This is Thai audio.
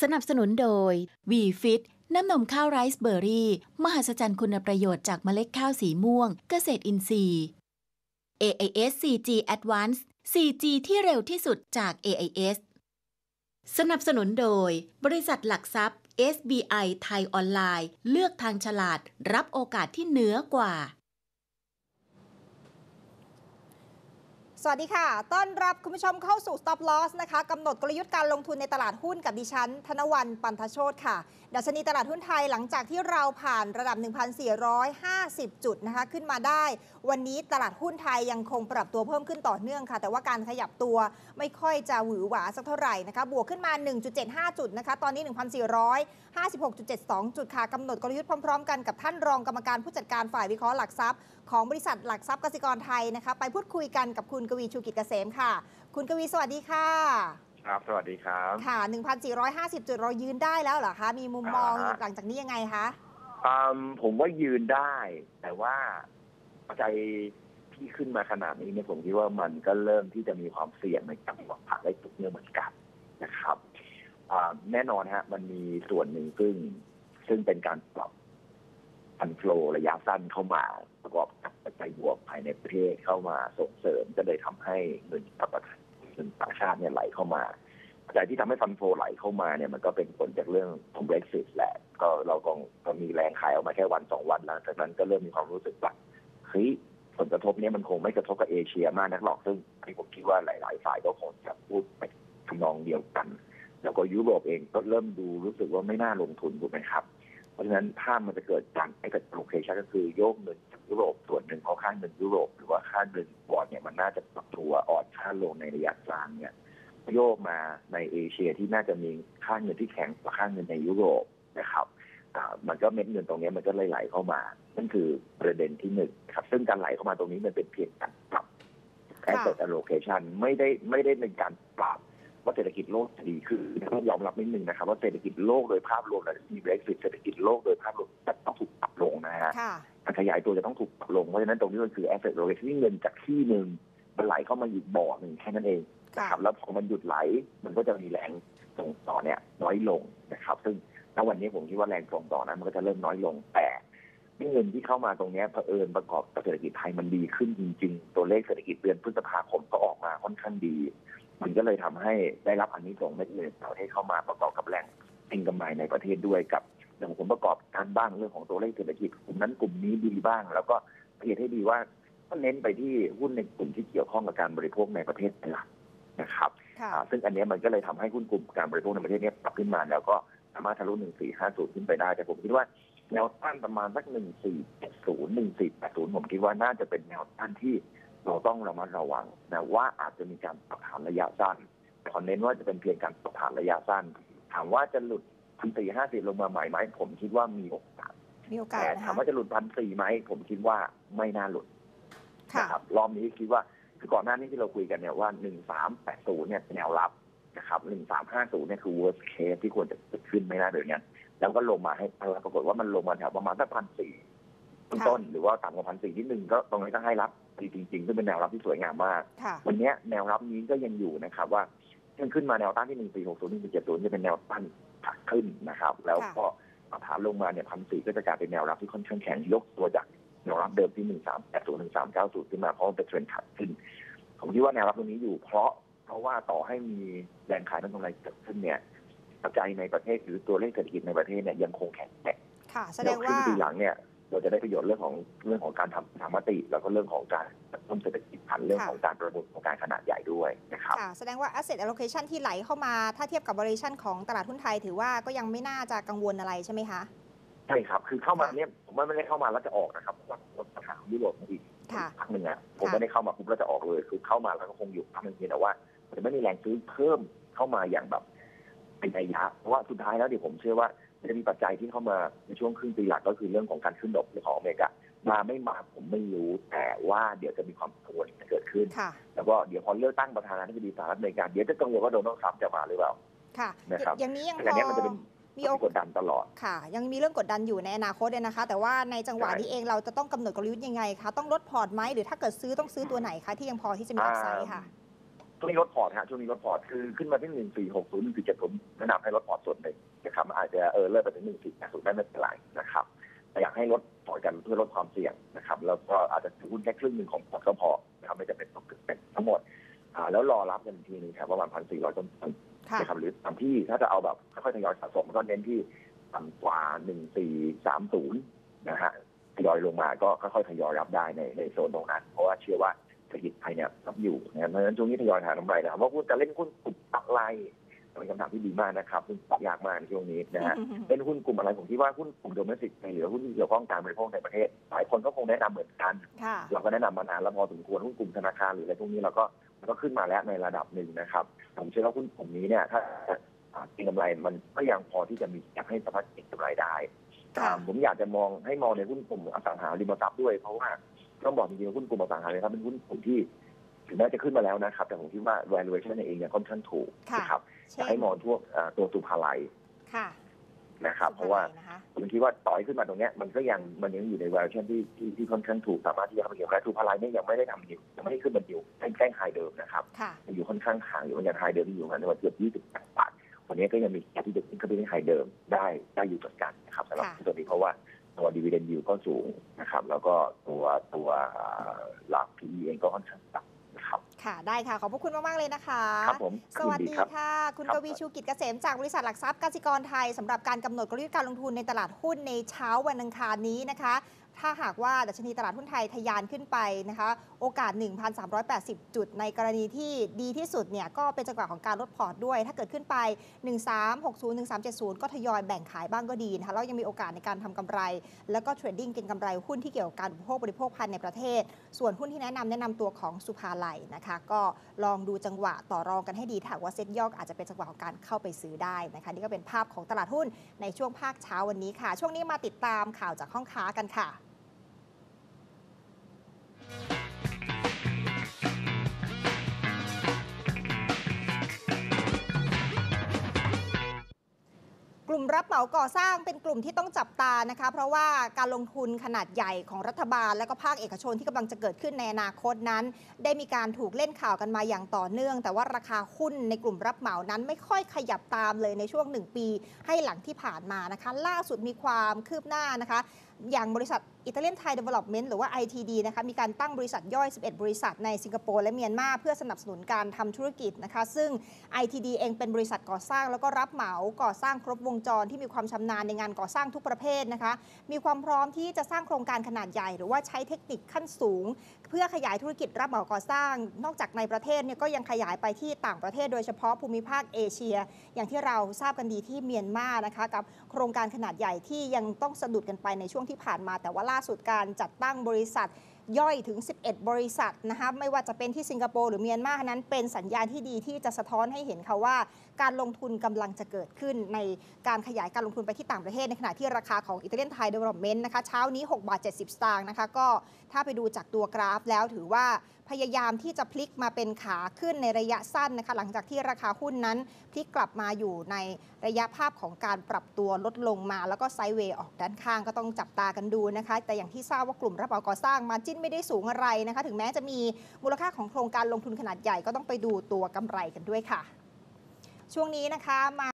สนับสนุนโดยวีฟิตน้ำนมข้าวไรซ์เบอร์รี่ มหัศจรรย์คุณประโยชน์จากเมล็ดข้าวสีม่วง เกษตรอินทรีย์ AIS 4G Advanced 4G ที่เร็วที่สุดจาก AIS สนับสนุนโดย บริษัทหลักทรัพย์ SBI ไทยออนไลน์ เลือกทางฉลาด รับโอกาสที่เหนือกว่า สวัสดีค่ะ ต้อนรับคุณผู้ชมเข้าสู่ Stop Loss นะคะกำหนดกลยุทธ์การลงทุนในตลาดหุ้นกับดิฉัน ธนวันปันทโชตค่ะ ดัชนีตลาดหุ้นไทยหลังจากที่เราผ่านระดับ 1,450 จุดนะคะขึ้นมาได้ วันนี้ตลาดหุ้นไทยยังคงปรับตัวเพิ่มขึ้นต่อเนื่องค่ะ แต่ว่าการขยับตัวไม่ค่อยจะหวือหวาสักเท่าไหร่นะคะ บวกขึ้นมา 1.75 จุดนะคะ ตอนนี้ 1,456.72 จุดค่ะกำหนดกลยุทธ์พร้อมๆ กันกับท่านรองกรรมการผู้จัดการฝ่ายวิเคราะห์หลักทรัพย์ ของบริษัทหลักทรัพย์กสิกรไทยนะคะ ไปพูดคุยกันกับคุณกวีชูกิจเกษมค่ะ คุณกวีสวัสดีค่ะ ครับ สวัสดีครับ ค่ะ 1,450 จุดเรายืนได้แล้วเหรอคะ มีมุมมองอ่าฮะหลังจากนี้ยังไงคะอืมผมว่ายืนได้ แต่ว่าปัจจัยที่ขึ้นมาขนาดนี้เนี่ยผมคิดว่ามันก็เริ่มที่จะมีความเสี่ยงในการหวังผักได้ตุกเนื่องเหมือนกันนะครับอ่าแน่นอนฮะ มันมีส่วนหนึ่งซึ่งซึ่งเป็นการปรับพันโฟลระยะสั้นเข้ามาประกอบกับ ปัจจัยบวกภายในประเทศเข้ามาส่งเสริมก็เลยทำให้เงินต่างประเทศเงินต่างชาติเนี่ยไหลเข้ามาปัจจัยที่ทำให้ฟันโฟไหลเข้ามาเนี่ยมันก็เป็นผลจากเรื่องของ Brexit แหละ ก็เราก็ก็มีแรงขายออกมาแค่วันสองวันแล้วจากนั้นก็เริ่มมีความรู้สึกว่าเฮ้ยผลกระทบเนี้มันคงไม่กระทบกับเอเชียมากนักหรอกซึ่งที่ผมคิดว่าหลาย ๆ ฝ่ายก็คงจะพูดไปทำนองเดียวกัน แล้วก็ยุโรปเองก็เริ่มดูรู้สึกว่าไม่น่าลงทุนถูกไหมครับ ราะฉะนั้นถ้ามันจะเกิดการไอ้กับโลเคชันก็คือโยกเงินจากยุโรปส่วนหนึ่งเพราะค่าเงินยุโรป หรือว่าค่าเงินบอลเนี่ยมันน่าจะปรับตัวอ่อนค่าลงในระยะกลางเนี่ยโยกมาในเอเชียที่น่าจะมีค่าเงินที่แข็งกว่าค่าเงินในยุโรปนะครับอ่มันก็เม็ดเงินตรงนี้มันก็ไหลเข้ามานั่นคือประเด็นที่หนึ่งครับ ซึ่งการไหลเข้ามาตรงนี้มันเป็นเพียงการปรับ asset allocation ไม่ได้ไม่ได้เป็นการปรับ ว่าเศรษฐกิจโลกจะดีขึ้นต้องยอมรับนิดนึงนะครับ ว่าเศรษฐกิจโลกโดยภาพรวมและมี Brexit เศรษฐกิจโลกโดยภาพรวมจะต้องถูกปรับลงนะฮะค่ะการขยายตัวจะต้องถูกปรับลงเพราะฉะนั้นตรงนี้มันคือ asset allocation ที่เงินจากที่หนึ่งมันไหลเข้ามาอีกบ่อหนึ่งแค่นั้นเองค่ะนะครับแล้วพอมันหยุดไหลมันก็จะมีแรงส่งต่อเนี่ยน้อยลงนะครับ ซึ่งณวันนี้ผมคิดว่าแรงส่งต่อนั้นมันก็จะเริ่มน้อยลงแต่เงินที่เข้ามาตรงเนี้ยเผอิญประกอบกับเศรษฐกิจไทยมันดีขึ้นจริง ๆ ตัวเลขเศรษฐกิจเดือนพฤษภาคมก็ออกมาค่อนข้างดี มันก็เลยทำให้ได้รับอันนี้ส่งส์เม็ดเงินต่างประเทศเข้ามาประกอบกับแรงเก็งกำไรในประเทศด้วยกับเรื่องผลประกอบการบ้างเรื่องของตัวเลขเศรษฐกิจกลุ่มนั้นกลุ่มนี้ดีบ้าง แล้วก็สังเกตให้ดีว่าก็เน้นไปที่หุ้นในกลุ่มที่เกี่ยวข้องกับการบริโภคในประเทศเป็นหลักนะครับค่ะอ่าซึ่งอันเนี้ยมันก็เลยทำให้หุ้นกลุ่มการบริโภคในประเทศเนี้ยปรับขึ้นมา แล้วก็สามารถทะลุ1450ขึ้นไปได้ แต่ผมคิดว่าแนวต้านประมาณสัก1470 1480ผมคิดว่าน่าจะเป็นแนวต้านที่ เราต้องระมัดระวังนะว่าอาจจะมีการปรับฐานระยะสั้นขอเน้นว่าจะเป็นเพียงการปรับฐานระยะสั้น ถามว่าจะหลุด1450ลงมาใหม่ไหมผมคิดว่ามีโอกาสมีโอกาสแต่นะถามคะว่าจะหลุดพันสี่ไหมผมคิดว่าไม่น่าหลุดค่ะนะครับรอบนี้คิดว่าคือก่อนหน้านี้ที่เราคุยกันเนี่ยว่าหนึ่งสามแปดศูนย์เนี่ยเป็นแนวรับนะครับหนึ่งสามห้าศูนย์เนี่ยคือ worst case ที่ควรจะเกิดขึ้นไม่น่าเดือนนี้แล้วก็ลงมาให้ปรากฏว่ามันลงมาแถวประมาณสักพันสี่ต้นๆหรือว่าต่ำกว่าพันสี่นิดนึงก็ตรงนี้ก็ให้รับ ดีจริงๆซึ่งเป็นแนวรับที่สวยงามมากค่ะวันเนี้ยแนวรับนี้ก็ยังอยู่นะครับ ว่ายังขึ้นมาแนวต้านที่หนึ่งสี่หกศูนย์หนึ่งสี่เจ็ดศูนย์จะเป็นแนวต้านขาขึ้นนะครับ แล้วก็ฐานลงมาเนี่ยพันสี่ก็จะกลายเป็นแนวรับที่ค่อนข้างแข็งยกตัวจากแนวรับเดิมที่หนึ่งสามแปดศูนย์หนึ่งสามเก้าศูนย์ขึ้นมาเพราะมันเป็นเทรนด์ขาขึ้น ผมคิดว่าแนวรับตรงนี้อยู่ เพราะเพราะว่าต่อให้มีแรงขายทั้งกำไรเกิดขึ้นเนี่ยปัจจัยในประเทศหรือตัวเลขเศรษฐกิจในประเทศเนี่ยยังคงแข็งแกร่งค่ะแสดเดี๋ยงวขึ้นว่าปีหลังเนี่ย เราจะได้ประโยชน์เรื่องของเรื่องของการทำธรรมติ แล้วก็เรื่องของการกระตุ้นเศรษฐกิจผ่านเรื่องของการประมูลของการขนาดใหญ่ด้วยนะครับค่ะแสดงว่า asset allocation ที่ไหลเข้ามาถ้าเทียบกับ valuation ของตลาดหุ้นไทย ถือว่าก็ยังไม่น่าจะกังวลอะไรใช่ไหมคะใช่ครับคือเข้ามาเนี่ยผมว่าไม่ได้เข้ามาแล้วจะออกนะครับเพราะว่าปัญหาของยุโรปมันอีกค่ะพักหนึ่งอะผมค่ะไม่ได้เข้ามาปุ๊บแล้วจะออกเลย คือเข้ามาแล้วก็คงอยู่พักหนึ่งเพียงแต่ว่ามันจะไม่มีแรงซื้อเพิ่มเข้ามาอย่างแบบเป็นระยะเพราะว่าสุดท้ายแล้วเดี๋ยวผมเชื่อว่า จะมีปัจจัยที่เข้ามาในช่วงครึ่งปีหลังก็คือเรื่องของการขึ้นดอกเบี้ยของอเมริกามาไม่มาผมไม่รู้แต่ว่าเดี๋ยวจะมีความกังวลเกิดขึ้นค่ะแล้วก็เดี๋ยวพอเลือกตั้งประธานาธิบดีสหรัฐอเมริกาเดี๋ยวจะกังวลว่าโดนัลด์ทรัมป์จะมาหรือเปล่าค่ะนะครับอย่างนี้ยังแต่พอันอเนี้ยมันจะเป็นมีโอกดดันตลอดค่ะ ยังมีเรื่องกดดันอยู่ในอนาคตเลยนะคะ แต่ว่าในจังหวะใช่นี้เองเราจะต้องกำหนดกลยุทธ์ยังไงคะต้องลดพอร์ตไหมหรือถ้าเกิดซื้อต้องซื้อตัวไหนคะที่ยังพอที่จะมี upside ค่ะ ช่วงนี้ลดพอร์ตฮะช่วงนี้ลดพอร์ตคือขึ้นมาที่หนึ่งสี่หกศูนย์หนึ่งสี่เจ็ดผมแนะนำให้ลดพอร์ตส่วนหนึ่งนะครับอาจจะเออเลยไปถึงหนึ่งสี่แปดศูนย์ได้ไม่เป็นไรนะครับแต่อยากให้ลดพอร์ตกันเพื่อลดความเสี่ยงนะครับ แล้วก็อาจจะถือหุ้นแค่ครึ่งหนึ่งของพอร์ตก็พอนะครับไม่จำเป็นต้องเป็นทั้งหมดอ่าแล้วรอรับกันอีกทีหนึงครับประมาณพันสี่ร้อยต้นๆค่ะนะครับหรือตามที่ถ้าจะเอาแบบค่อยๆทยอยสะสมก็เน้นที่ต่ำกว่าหนึ่งสี่สามศูนย์นะฮะทยอยลงมาก็ค่อยๆทยอยรับได้ในในโซนตรงนั้น เพราะว่าเชื่อว่า เศรษฐกิจไทยเนี่ยรับอยู่นะครับเพราะฉะนั้นช่วงนี้ทยอยหากำไรนะครับว่าคุณจะเล่นหุ้นกลุ่มอะไรเป็นคำถามที่ดีมากนะครับซึ่งตอบยากมากในช่วงนี้นะฮะเป็นหุ้นกลุ่มอะไรผมคิดว่าหุ้นกลุ่มโดเมสติกหรือหุ้นที่เกี่ยวข้องการบริโภคในประเทศ หลายคนก็คงแนะนำเหมือนกันค่ะเราก็แนะนำมานานแล้วพอสมควรหุ้นกลุ่มธนาคารหรืออะไรพวกนี้เราก็มันก็ขึ้นมาแล้วในระดับหนึ่งนะครับ ผมเชื่อว่าหุ้นกลุ่มนี้เนี่ยถ้าอ่าเก็งกำไรมันก็ยังพอที่จะมีอยากให้สามารถเก็งกำไรได้ค่ะอ่าผมอยากจะมองให้มองในหุ้นกลุ่มอสังหาริมทรัพย์ด้วยเพราะว่า ต้องบอกจริงๆว่าหุ้นกลุ่มอสังหาริมทรัพย์เป็นหุ้นกลุ่มที่ถึงแม้จะขึ้นมาแล้วนะครับ แต่ผมคิดว่า valuation เองเนี่ยค่อนข้างถูกค่ะนะครับเช่อยากให้มองพวกอ่าตัวสุภาลัยค่ะนะครับเพราะว่าสุภลัยนะคะผมคิดว่าต่อยขึ้นมาตรงเนี้ยมันก็ยังมันยังอยู่ใน valuation ที่ที่ที่ค่อนข้างถูกสามารถที่จะเข้าไปเกี่ยวและทูพาลายเนี่ยยังไม่ได้ทำนิวยังไม่ได้ขึ้นเป็นนิวใกล้ใกล้ไฮเดิมนะครับค่ะอยู่ค่อนข้างห่างอยู่มันยังไฮเดิมที่อยู่ประมาณเกือบ20บาทวันนี้ก็ยังมีแค่ที่จะขึ้นเข้าไปในไฮเดิมได้ได้อยู่เหมือนกันนะครับสำหรับค่ะตัวนี้เพราะว่า ตัวดีเวเดนยิวก็สูงนะครับ แล้วก็ตัวตัวหลัก PE เองก็ค่อนข้างต่ำนะครับ ค่ะ ได้ค่ะ ขอบพระคุณมาก ๆ เลยนะคะครับผมสวัสยินดีครับค่ะ คุณครับกวีชูกิจเกษมจากบริษัทหลักทรัพย์กสิกรไทยสำหรับการกำหนดกลยุทธ์การลงทุนในตลาดหุ้นในเช้าวันอังคารนี้นะคะถ้าหากว่าดัชนีตลาดหุ้นไทยทะยานขึ้นไปนะคะ โอกาส 1,380 จุด ในกรณีที่ดีที่สุดเนี่ยก็เป็นจังหวะของการลดพอร์ตด้วย ถ้าเกิดขึ้นไป 1360 1370 ก็ทยอยแบ่งขายบ้างก็ดีนะคะแล้วยังมีโอกาสในการทำกำไร แล้วก็ trading เก็งกำไรหุ้นที่เกี่ยวกับการอุปโภคบริโภคภายในประเทศ ส่วนหุ้นที่แนะนำแนะนำตัวของศุภาลัยนะคะก็ลองดูจังหวะต่อรองกันให้ดีถ้าว่าเซ็ตย่ออาจจะเป็นจังหวะของการเข้าไปซื้อได้นะคะนี่ก็เป็นภาพของตลาดหุ้นในช่วงภาคเช้าวันนี้ค่ะ ช่วงนี้มาติดตามข่าวจากห้องค้ากันค่ะ กลุ่มรับเหมาก่อสร้างเป็นกลุ่มที่ต้องจับตานะคะ เพราะว่าการลงทุนขนาดใหญ่ของรัฐบาล และก็ภาคเอกชนที่กำลังจะเกิดขึ้นในอนาคตนั้น ได้มีการถูกเล่นข่าวกันมาอย่างต่อเนื่อง แต่ว่าราคาหุ้นในกลุ่มรับเหมานั้นไม่ค่อยขยับตามเลยในช่วงหนึ่งปี ให้หลังที่ผ่านมานะคะ ล่าสุดมีความคืบหน้านะคะ อย่างบริษัทอิตาเลียนไทยเดเวล็อปเมนต์หรือว่า ITD นะคะมีการตั้งบริษัทย่อย 11 บริษัทในสิงคโปร์และเมียนมาเพื่อสนับสนุนการทำธุรกิจนะคะ ซึ่ง ITD เองเป็นบริษัทก่อสร้าง แล้วก็รับเหมาก่อสร้างครบวงจรที่มีความชำนาญในงานก่อสร้างทุกประเภทนะคะ มีความพร้อมที่จะสร้างโครงการขนาดใหญ่ หรือว่าใช้เทคนิคขั้นสูง เพื่อขยายธุรกิจรับเหมาก่อสร้าง นอกจากในประเทศเนี่ยก็ยังขยายไปที่ต่างประเทศ โดยเฉพาะภูมิภาคเอเชีย อย่างที่เราทราบกันดีที่เมียนมานะคะกับโครงการขนาดใหญ่ที่ยังต้องสะดุดกันไปในช่วงที่ผ่านมาแต่ว่าล่าสุดการจัดตั้งบริษัทย่อยถึง 11 บริษัทนะคะไม่ว่าจะเป็นที่สิงคโปร์หรือเมียนมานั้นเป็นสัญญาณที่ดีที่จะสะท้อนให้เห็นค่ะว่า การลงทุนกำลังจะเกิดขึ้นในการขยายการลงทุนไปที่ต่างประเทศในขณะที่ราคาของอิตาเลียนไทยเดเวล็อปเมนต์นะคะเช้านี้6บาท70 สตางค์นะคะก็ถ้าไปดูจากตัวกราฟแล้วถือว่า พยายามที่จะพลิกมาเป็นขาขึ้นในระยะสั้นนะคะหลังจากที่ราคาหุ้นนั้นพลิกกลับมาอยู่ในระยะภาพของการปรับตัวลดลงมา แล้วก็ sideway ออกด้านข้างก็ต้องจับตากันดูนะคะ แต่อย่างที่ทราบว่ากลุ่มรับเหมาก่อสร้าง margin ไม่ได้สูงอะไรนะคะ ถึงแม้จะมีมูลค่าของโครงการลงทุนขนาดใหญ่ก็ต้องไปดูตัวกำไรกันด้วยค่ะ ช่วงนี้นะคะมา